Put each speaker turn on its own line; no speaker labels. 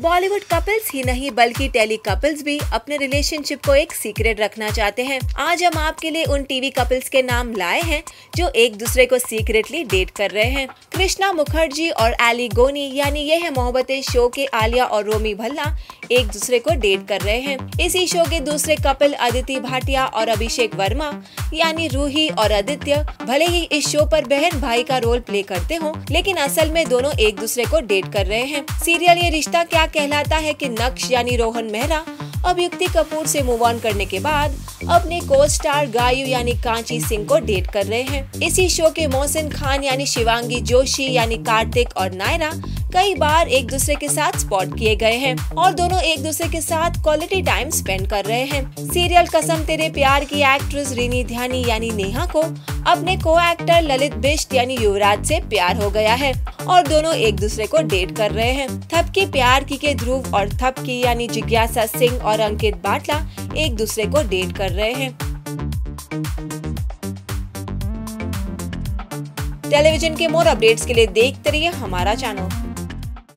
Bollywood couples ही नहीं, बल्कि tele couples भी अपने रिलेशनशिप को एक सीक्रेट रखना चाहते हैं। आज हम आपके लिए उन टीवी कपल्स के नाम लाए हैं, जो एक दूसरे को सीक्रेटली डेट कर रहे हैं। कृष्णा मुखर्जी और एली गोनी यानी ये है मोहब्बत शो के आलिया और रोमी भल्ला, एक दूसरे को डेट कर रहे हैं। इसी शो के दूसरे कपल अदिति भाटिया और अभिषेक वर्मा, यानी रूही और आदित्य, भले ही इस शो पर बहन भाई का रोल प्ले करते हो, लेकिन असल में दोनों एक दूसरे को डेट कर रहे हैं। सीरियल ये रिश्ता क्या कहलाता है कि नक्श यानी रोहन मेहरा अब युक्ति कपूर से मूव ऑन करने के बाद अपने को स्टार गायु यानी कांची सिंह को डेट कर रहे हैं। इसी शो के मोहसिन खान यानी शिवांगी जोशी यानी कार्तिक और नायरा कई बार एक दूसरे के साथ स्पॉट किए गए हैं और दोनों एक दूसरे के साथ क्वालिटी टाइम स्पेंड कर रहे हैं। सीरियल कसम तेरे प्यार की एक्ट्रेस रीनी ध्यानी यानी नेहा को अपने को एक्टर ललित बिष्ट यानी युवराज से प्यार हो गया है और दोनों एक दूसरे को डेट कर रहे हैं। थपकी प्यार की के ध्रुव और थपकी यानी जिज्ञासा सिंह और अंकित बाटला एक दूसरे को डेट कर रहे हैं। टेलीविज़न के मोर अपडेट्स के लिए देखते रहिए हमारा चैनल